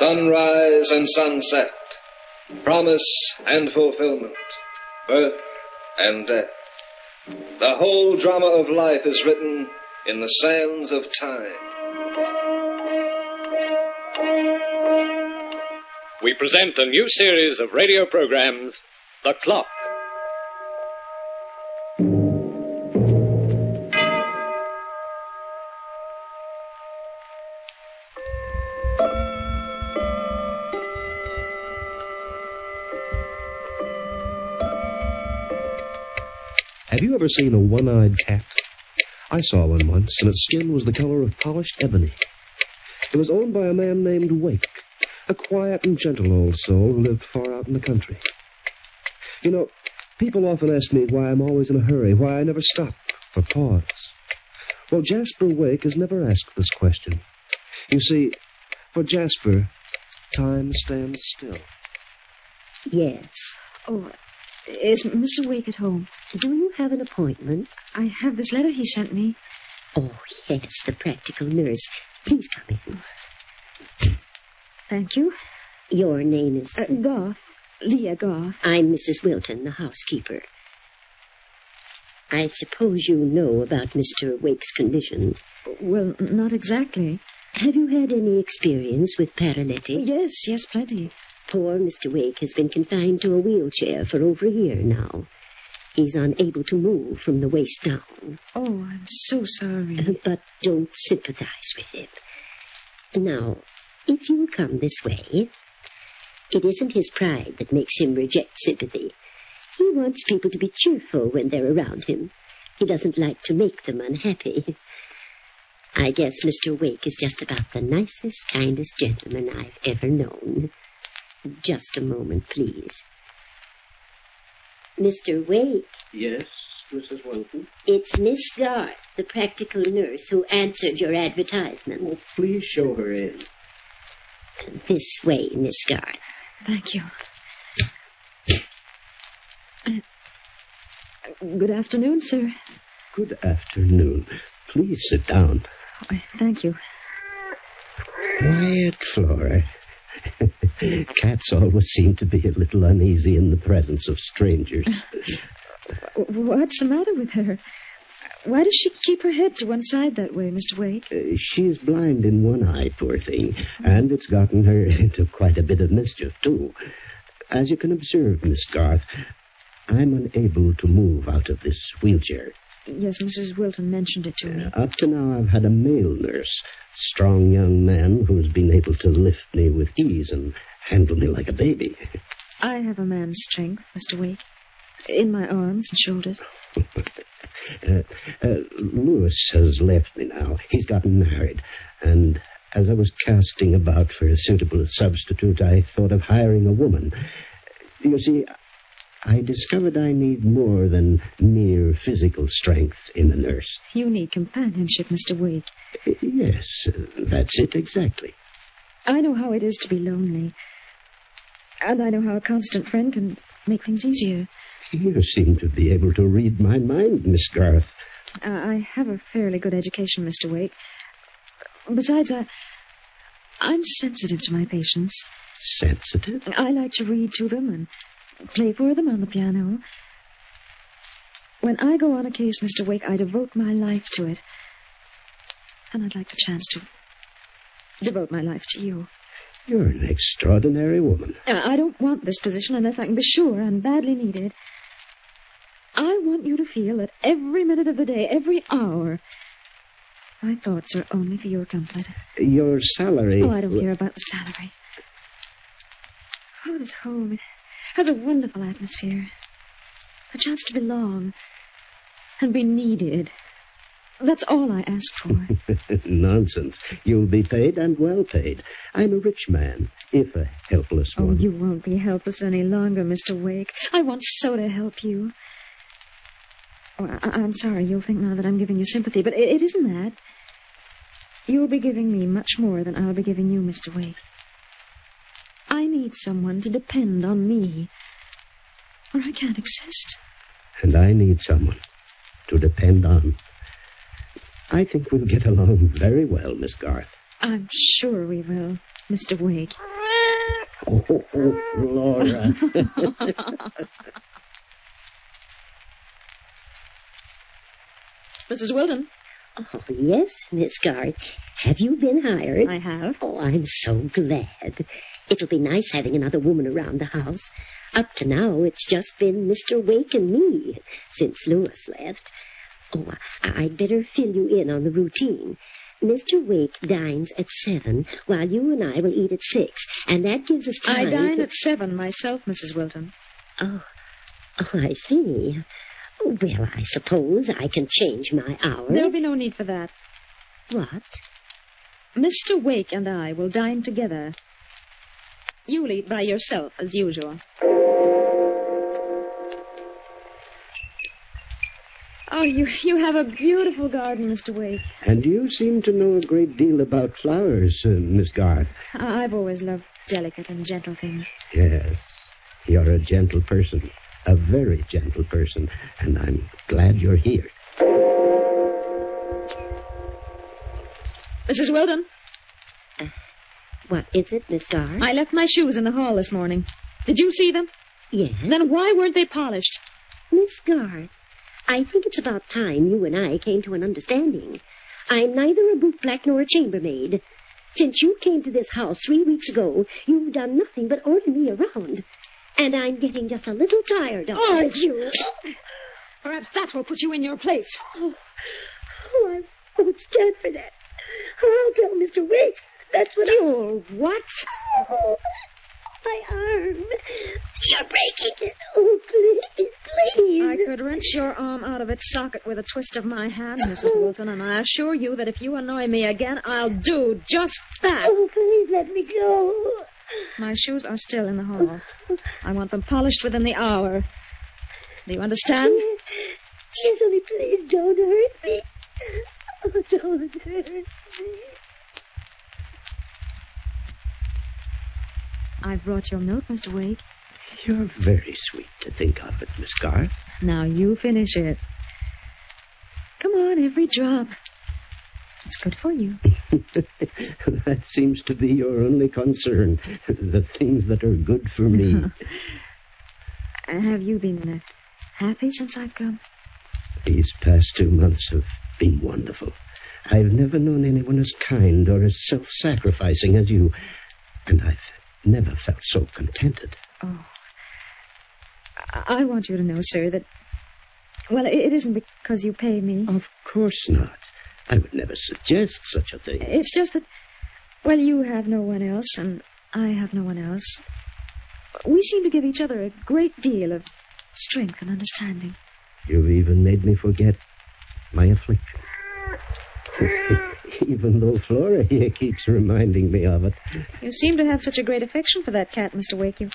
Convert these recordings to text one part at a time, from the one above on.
sunrise and sunset, promise and fulfillment, birth and death. The whole drama of life is written in the sands of time. We present a new series of radio programs, The Clock. Have you ever seen a one-eyed cat? I saw one once, and its skin was the color of polished ebony. It was owned by a man named Wake, a quiet and gentle old soul who lived far out in the country. You know, people often ask me why I'm always in a hurry, why I never stop or pause. Well, Jasper Wake has never asked this question. You see, for Jasper, time stands still. Yes. Oh, is Mr. Wake at home? Do you have an appointment? I have this letter he sent me. Oh, yes, the practical nurse. Please come in. Thank you. Your name is. Uh. Leah Garth. I'm Mrs. Wilton, the housekeeper. I suppose you know about Mr. Wake's condition. Well, not exactly. Have you had any experience with paralytic? Yes, yes, plenty. Poor Mr. Wake has been confined to a wheelchair for over a year now. He's unable to move from the waist down. Oh, I'm so sorry. Uh, but don't sympathize with him. Now, if you'll come this way, it isn't his pride that makes him reject sympathy. He wants people to be cheerful when they're around him. He doesn't like to make them unhappy. I guess Mr. Wake is just about the nicest, kindest gentleman I've ever known. Just a moment, please. Mr. Wake, Yes, Mrs. Wilton? it's Miss Garth, the practical nurse who answered your advertisement. Please show her in. This way, Miss Garth. Thank you. Uh, good afternoon, sir. Good afternoon. Please sit down. Oh, thank you. Quiet, Flora. Cats always seem to be a little uneasy in the presence of strangers. What's the matter with her? Why does she keep her head to one side that way, Mr. Wake? Uh, she's blind in one eye, poor thing, and it's gotten her into quite a bit of mischief, too. As you can observe, Miss Garth, I'm unable to move out of this wheelchair. Yes, Mrs. Wilton mentioned it to me. Up to now, I've had a male nurse, strong young man who's been able to lift me with ease and handle me like a baby. I have a man's strength, Mr. Wake. In my arms and shoulders. Uh, uh, Lewis has left me now. He's gotten married. And as I was casting about for a suitable substitute, I thought of hiring a woman. You see, I discovered I need more than mere physical strength in a nurse. You need companionship, Mr. Wake. Uh, Yes, that's it exactly. I know how it is to be lonely. And I know how a constant friend can make things easier. You seem to be able to read my mind, Miss Garth. Uh, I have a fairly good education, Mr. Wake. Besides, I, I'm sensitive to my patients. Sensitive? I like to read to them and play for them on the piano. When I go on a case, Mr. Wake, I devote my life to it. And I'd like the chance to devote my life to you. You're an extraordinary woman. Uh, I don't want this position unless I can be sure I'm badly needed. I want you to feel that every minute of the day, every hour, my thoughts are only for your comfort. Your salary. Oh, I don't care about the salary. Oh, this home, has a wonderful atmosphere. A chance to belong and be needed. That's all I ask for. Nonsense. You'll be paid and well paid. I'm a rich man, if a helpless Oh, one. you won't be helpless any longer, Mr. Wake. I want so to help you. Oh, I- I'm sorry you'll think now that I'm giving you sympathy, but it, it isn't that. You'll be giving me much more than I'll be giving you, Mr. Wake. I need someone to depend on me, or I can't exist. And I need someone to depend on. I think we'll get along very well, Miss Garth. I'm sure we will. Mr. Wake. Oh, oh, Flora. Mrs. Wilton. Oh, yes, Miss Garth. Have you been hired? I have. Oh, I'm so glad. It'll be nice having another woman around the house. Up to now, it's just been Mr. Wake and me since Lewis left. Oh, I'd better fill you in on the routine. Mr. Wake dines at seven, while you and I will eat at six, and that gives us time. I dine to... at seven myself, Mrs. Wilton. Oh, oh, I see. Well, I suppose I can change my hour. There'll be no need for that. What? Mr. Wake and I will dine together. You'll eat by yourself, as usual. Oh, you you have a beautiful garden, Mr. Wake. and you seem to know a great deal about flowers, uh, Miss Garth. I- I've always loved delicate and gentle things. Yes, you're a gentle person, a very gentle person, and I'm glad you're here. Mrs. Wilton, What is it, Miss Garth? I left my shoes in the hall this morning. Did you see them? Yes. Then why weren't they polished? Miss Garth, I think it's about time you and I came to an understanding. I'm neither a bootblack nor a chambermaid. Since you came to this house three weeks ago, you've done nothing but order me around. And I'm getting just a little tired of Aren't it. you? Perhaps that will put you in your place. Oh, I won't stand for that. I'll tell Mr. Wake. That's what You'll what? Oh, my arm. You're breaking it. Oh, please, please. I could wrench your arm out of its socket with a twist of my hand, Mrs. Wilton, and I assure you that if you annoy me again, I'll do just that. Oh, please let me go. My shoes are still in the hall. I want them polished within the hour. Do you understand? Yes, yes, only please don't hurt me. Oh, don't hurt me. I've brought your milk, Mr. Wake. You're very sweet to think of it, Miss Garth. Now you finish it. Come on, every drop. It's good for you. that seems to be your only concern. The things that are good for me. Have you been uh, happy since I've come? These past two months have been wonderful. I've never known anyone as kind or as self sacrificing as you. And I've never felt so contented. Oh. I I want you to know, sir, that. Well, it it isn't because you pay me. Of course not. I would never suggest such a thing. It's just that. Well, you have no one else, and I have no one else. We seem to give each other a great deal of strength and understanding. You've even made me forget my affliction. even though Flora here keeps reminding me of it. You seem to have such a great affection for that cat, Mr. Wake. You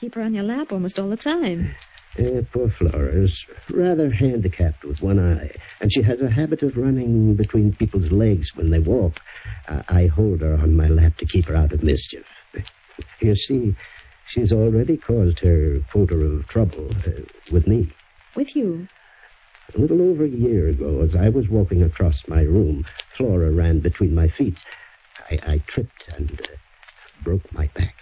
keep her on your lap almost all the time. Uh, poor Flora is rather handicapped with one eye, and she has a habit of running between people's legs when they walk. Uh, I hold her on my lap to keep her out of mischief. You see, she's already caused her quota of trouble uh, with me. With you. A little over a year ago, as I was walking across my room, Flora ran between my feet. I, I tripped and uh, broke my back.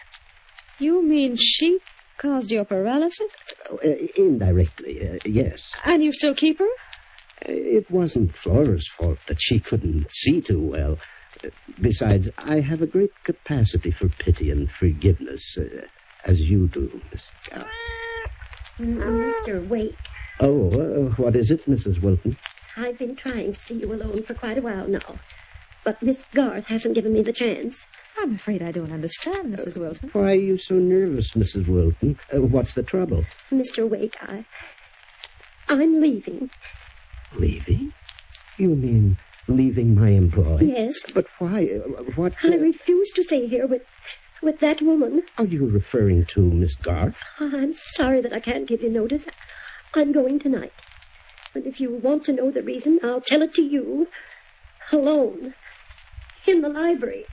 You mean she caused your paralysis? Uh, indirectly, uh, yes. And you still keep her? Uh, It wasn't Flora's fault that she couldn't see too well. Uh, Besides, I have a great capacity for pity and forgiveness, uh, as you do, Miss. Gal- Mr. Wake, Oh, uh, what is it, Mrs. Wilton? I've been trying to see you alone for quite a while now. But Miss Garth hasn't given me the chance. I'm afraid I don't understand, Mrs. Wilton. Why are you so nervous, Mrs. Wilton? Uh, what's the trouble? Mr. Wake, I. I'm leaving. Leaving? You mean leaving my employ? Yes. But why? Uh, What? I refuse to stay here with. with that woman. Are you referring to Miss Garth? I'm sorry that I can't give you notice. I'm going tonight. And if you want to know the reason, I'll tell it to you. Alone. In the library.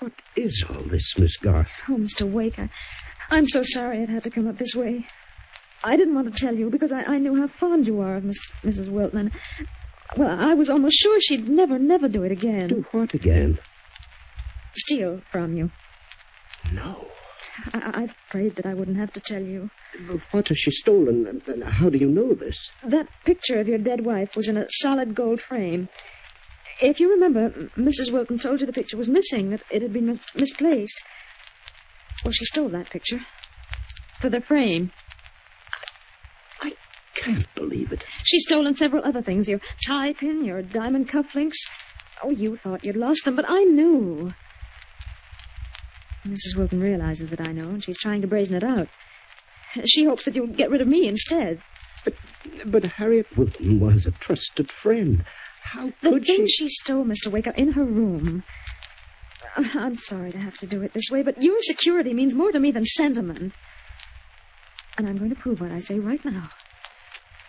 What is all this, Miss Garth? Oh, Mr. Wake, I, I'm so sorry it had to come up this way. I didn't want to tell you because I, I knew how fond you are of Miss, Mrs. Wilton. Well, I was almost sure she'd never, never do it again. Do what again? steal from you. No. I, I prayed that I wouldn't have to tell you. What has she stolen? And How do you know this? That picture of your dead wife was in a solid gold frame. If you remember, Mrs. Wilton told you the picture was missing, that it had been mis- misplaced. Well, she stole that picture. For the frame. I can't believe it. She's stolen several other things your tie pin, your diamond cufflinks. Oh, you thought you'd lost them, but I knew. Mrs. Wilton realizes that I know, and she's trying to brazen it out. She hopes that you'll get rid of me instead. But but Harriet Wilton was a trusted friend. How The could she? things she stole, Mr. Wake, in her room. Uh, I'm sorry to have to do it this way, but your security means more to me than sentiment. And I'm going to prove what I say right now.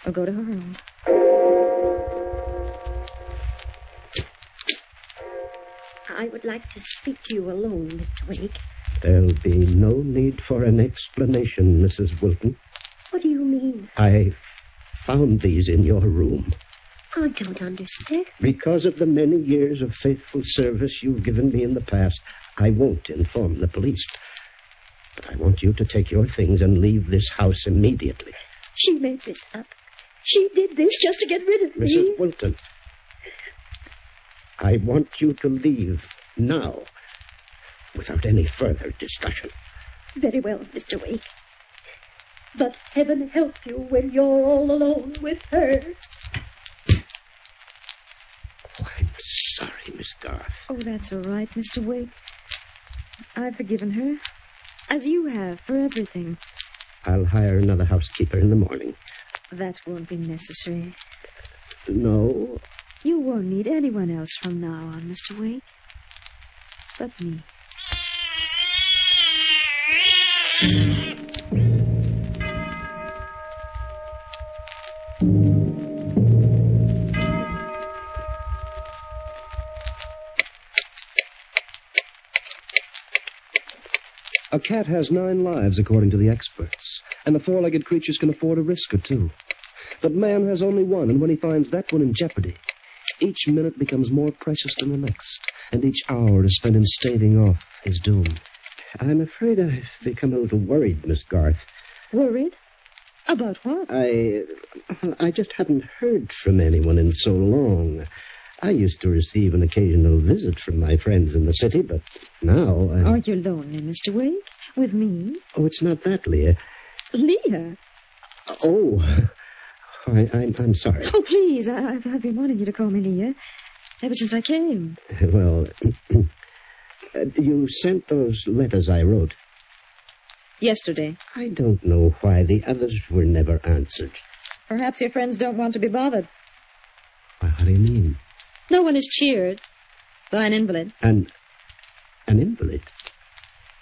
I'll go to her room. I would like to speak to you alone, Mr. Wake. There'll be no need for an explanation, Mrs. Wilton. What do you mean? I found these in your room. I don't understand. Because of the many years of faithful service you've given me in the past, I won't inform the police. But I want you to take your things and leave this house immediately. She made this up. She did this just to get rid of me. Mrs. Wilton, I want you to leave now without any further discussion. Very well, Mr. Wake. But heaven help you when you're all alone with her. Oh, I'm sorry, Miss Garth. Oh, that's all right, Mr. Wake. I've forgiven her, as you have, for everything. I'll hire another housekeeper in the morning. That won't be necessary. No, You won't need anyone else from now on, Mr. Wake. But me. A cat has nine lives, according to the experts, and the four-legged creatures can afford a risk or two. But man has only one, and when he finds that one in jeopardy, each minute becomes more precious than the next, and each hour is spent in staving off his doom. I'm afraid I've become a little worried, Miss Garth. Worried? About what? I, I just hadn't heard from anyone in so long. I used to receive an occasional visit from my friends in the city, but now I'm... Are you lonely, Mr. Wake? With me? Oh, it's not that, Leah. Leah? Oh, I, I'm, I'm sorry. Oh, please. I, I've, I've been wanting you to call me Leah ever since I came. Well, uh, you sent those letters I wrote. Yesterday. I don't know why the others were never answered. Perhaps your friends don't want to be bothered. Why, What do you mean? No one is cheered by an invalid. An, an invalid?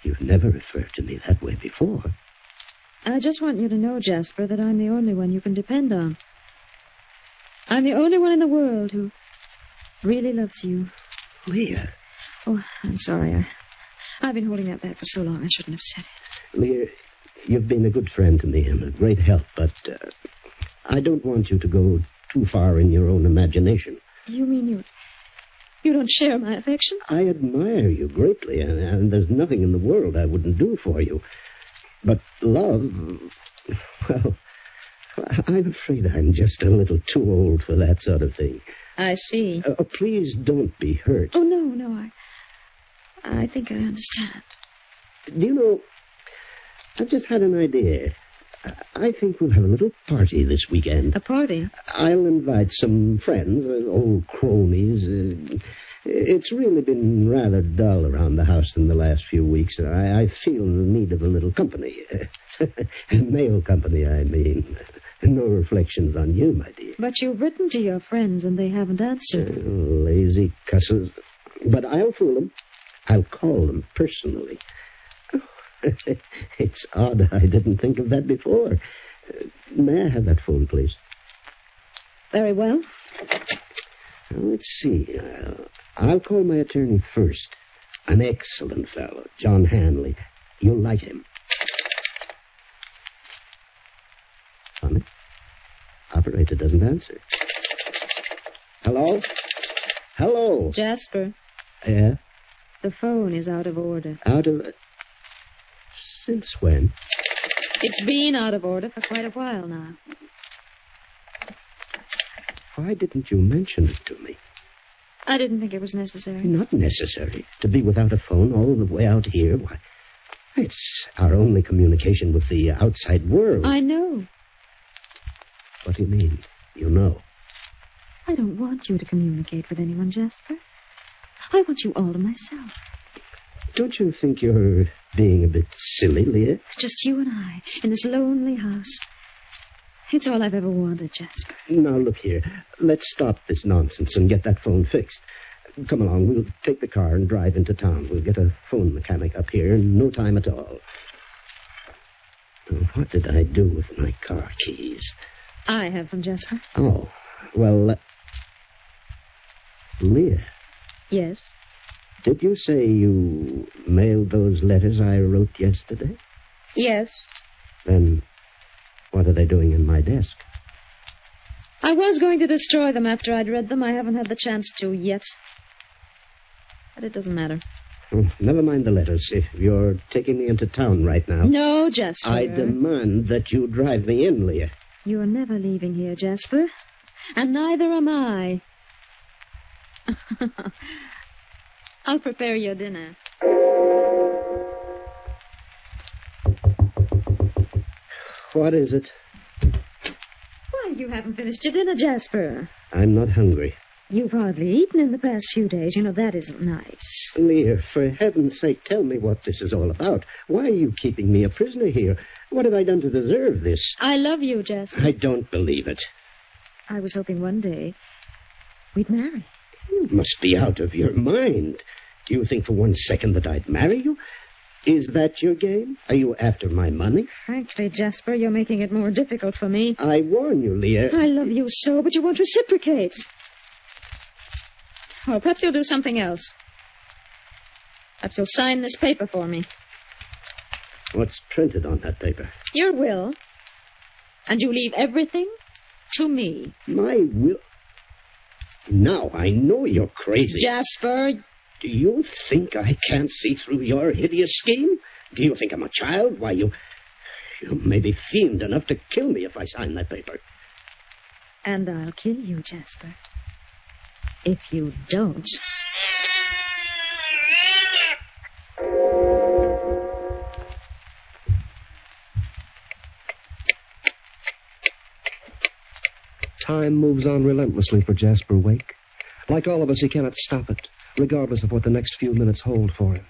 You've never referred to me that way before. I just want you to know, Jasper, that I'm the only one you can depend on. I'm the only one in the world who really loves you. Leah. Oh, I'm sorry. I, I've been holding that back for so long. I shouldn't have said it. Leah, you've been a good friend to me and a great help, but uh, I don't want you to go too far in your own imagination. You mean you... You don't share my affection? I admire you greatly, and, and there's nothing in the world I wouldn't do for you. But love, well, I'm afraid I'm just a little too old for that sort of thing. I see. Uh, please don't be hurt. Oh, no, no, I... I think I understand. Do you know, I've just had an idea. I- I think we'll have a little party this weekend. A party? I'll invite some friends, uh, old cronies. Uh, it's really been rather dull around the house in the last few weeks, and I, I feel the need of a little company. Male company, I mean. No reflections on you, my dear. But you've written to your friends and they haven't answered. Uh, lazy cusses. But I'll fool them. I'll call them personally. it's odd I didn't think of that before. May I have that phone, please? Very well. Let's see. Uh, I'll call my attorney first. An excellent fellow, John Hanley. You'll like him. Funny. Operator doesn't answer. Hello? Hello? Jasper, Yeah? The phone is out of order. Out of. Since when? It's been out of order for quite a while now. Why didn't you mention it to me? I didn't think it was necessary. Not necessary. To be without a phone all the way out here. Why, it's our only communication with the outside world. I know. What do you mean? You know. I don't want you to communicate with anyone, Jasper. I want you all to myself. Don't you think you're being a bit silly, Leah? Just you and I in this lonely house. It's all I've ever wanted, Jasper. Now, look here. Let's stop this nonsense and get that phone fixed. Come along. We'll take the car and drive into town. We'll get a phone mechanic up here in no time at all. What did I do with my car keys? I have them, Jasper. Oh, well, uh, Leah, Yes. did you say you mailed those letters I wrote yesterday? Yes. Then what are they doing in my desk? I was going to destroy them after I'd read them. I haven't had the chance to yet. But it doesn't matter. Oh, never mind the letters. If you're taking me into town right now, No, Jasper. I demand that you drive me in, Leah. You're never leaving here, Jasper. And neither am I. I'll prepare your dinner. What is it? Why, you haven't finished your dinner, Jasper. I'm not hungry. You've hardly eaten in the past few days. You know, that isn't nice. Leah, for heaven's sake, tell me what this is all about. Why are you keeping me a prisoner here? What have I done to deserve this? I love you, Jasper. I don't believe it. I was hoping one day we'd marry. You must be out of your mind. Do you think for one second that I'd marry you? Is that your game? Are you after my money? Frankly, Jasper, you're making it more difficult for me. I warn you, Leah. I love you so, but you won't reciprocate. Well, perhaps you'll do something else. Perhaps you'll sign this paper for me. What's printed on that paper? Your will. And you leave everything to me. My will. Now I know you're crazy. Jasper, Do you think I can't see through your hideous scheme? Do you think I'm a child? Why, you. You may be fiend enough to kill me if I sign that paper. and I'll kill you, Jasper. If you don't. Time moves on relentlessly for Jasper Wake. Like all of us, he cannot stop it, regardless of what the next few minutes hold for him.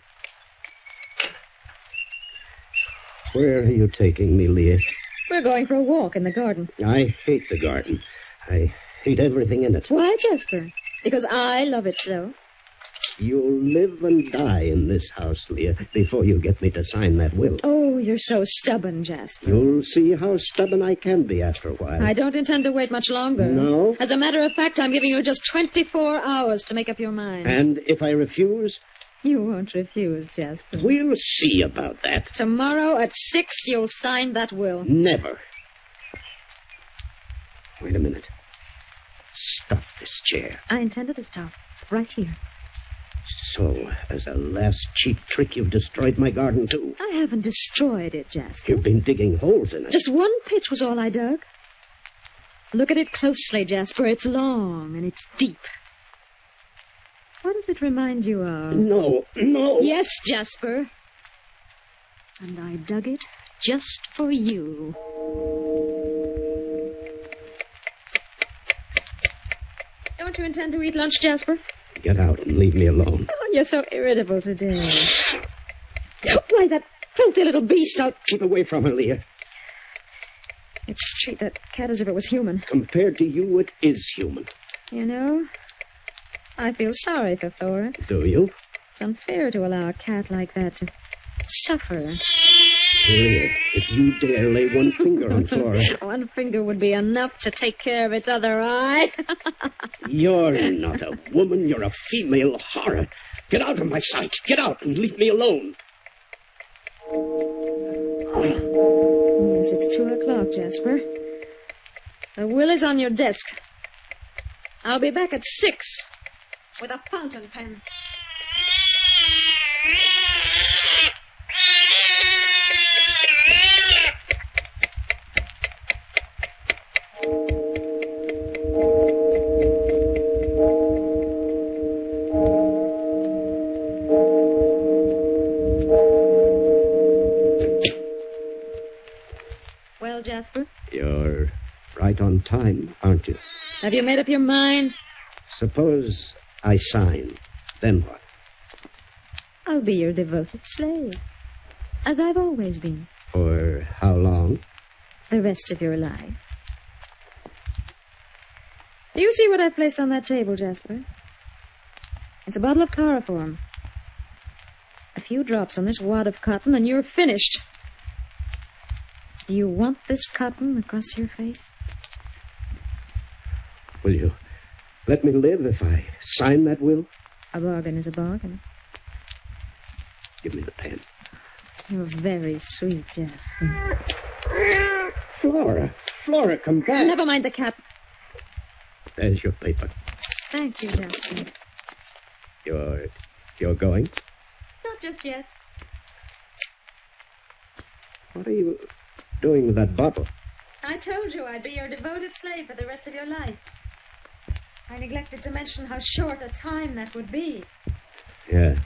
Where are you taking me, Leah? We're going for a walk in the garden. I hate the garden. I hate everything in it. Why, Jasper? Because I love it so. You'll live and die in this house, Leah, before you get me to sign that will. Oh, you're so stubborn, Jasper. You'll see how stubborn I can be after a while. I don't intend to wait much longer. No? As a matter of fact, I'm giving you just 24 hours to make up your mind. And if I refuse, You won't refuse, Jasper. we'll see about that. Tomorrow at 6, you'll sign that will. Never. Wait a minute. Stop this chair. I intended to stop right here. So, as a last cheap trick, you've destroyed my garden, too. I haven't destroyed it, Jasper. You've been digging holes in it. Just one pitch was all I dug. Look at it closely, Jasper. It's long and it's deep. What does it remind you of? No, no. Yes, Jasper. And I dug it just for you. Don't you intend to eat lunch, Jasper? Get out and leave me alone. Oh, you're so irritable today. Don't Why, that filthy little beast. I'll Keep away from her, Leah. you treat that cat as if it was human. Compared to you, it is human. You know, I feel sorry for Flora. Do you? It's unfair to allow a cat like that to suffer. If you dare lay one finger on Flora, One finger would be enough to take care of its other eye. you're not a woman, you're a female horror. Get out of my sight. Get out and leave me alone. yes, it's two o'clock, Jasper. The will is on your desk. I'll be back at six with a fountain pen. Well, Jasper? You're right on time, aren't you? Have you made up your mind? Suppose I sign. Then what? I'll be your devoted slave. As I've always been. For how long? The rest of your life. Do you see what I've placed on that table, Jasper? It's a bottle of chloroform. A few drops on this wad of cotton, and you're finished. Do you want this cotton across your face? Will you let me live if I sign that will? A bargain is a bargain. Give me the pen. You're very sweet, Jasper. Flora, Flora, come back. Never mind the cap. There's your paper. Thank you, Jasper. You're you're going? Not just yet. What are you doing with that bottle? I told you I'd be your devoted slave for the rest of your life. I neglected to mention how short a time that would be. Yeah.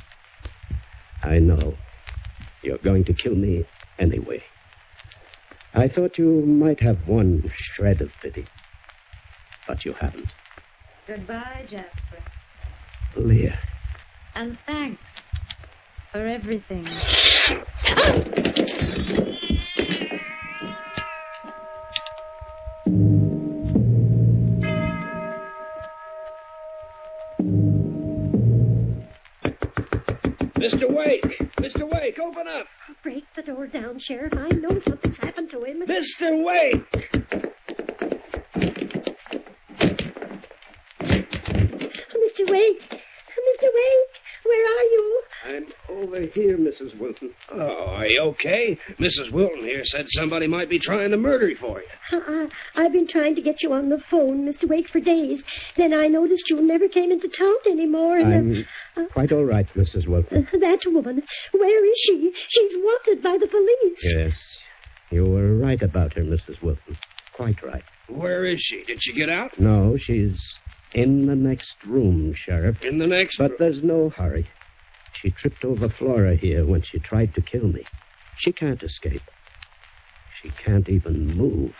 I know. You're going to kill me anyway. I thought you might have one shred of pity. But you haven't. Goodbye, Jasper. Leah. And thanks for everything. Mr. Wake! Mr. Wake, open up! Break the door down, Sheriff. I know something's happened to him. Mr. Wake! Oh, Mr. Wake! Mr. Wake! Where are you? I'm over here, Mrs. Wilton. Oh, are you okay? Mrs. Wilton here said somebody might be trying to murder you for you. Uh, I've been trying to get you on the phone, Mr. Wake, for days. Then I noticed you never came into town anymore. And, I'm quite all right, Mrs. Wilton. uh, that woman, where is she? She's wanted by the police. Yes. You were right about her, Mrs. Wilton. Quite right. Where is she? Did she get out? No, she's in the next room, Sheriff. In the next. But there's no hurry. She tripped over Flora here when she tried to kill me. She can't escape. She can't even move.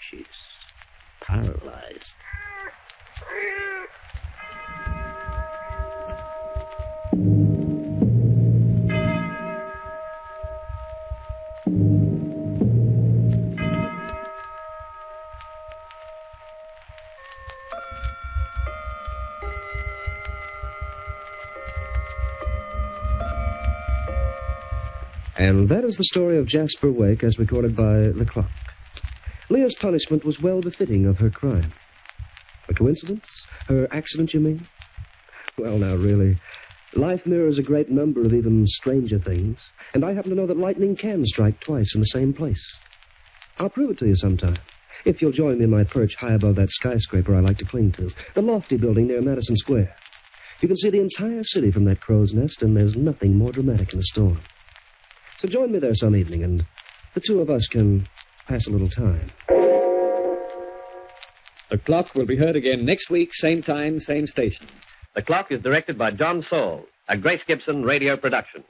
She's paralyzed. And that is the story of Jasper Wake as recorded by the clock. Leah's punishment was well befitting of her crime. A coincidence? Her accident, you mean? Well, now, really. Life mirrors a great number of even stranger things, and I happen to know that lightning can strike twice in the same place. I'll prove it to you sometime. If you'll join me in my perch high above that skyscraper I like to cling to, the lofty building near Madison Square. You can see the entire city from that crow's nest, and there's nothing more dramatic in a storm. So join me there some evening, and the two of us can pass a little time. The clock will be heard again next week, same time, same station. The clock is directed by John Saul, a Grace Gibson radio production.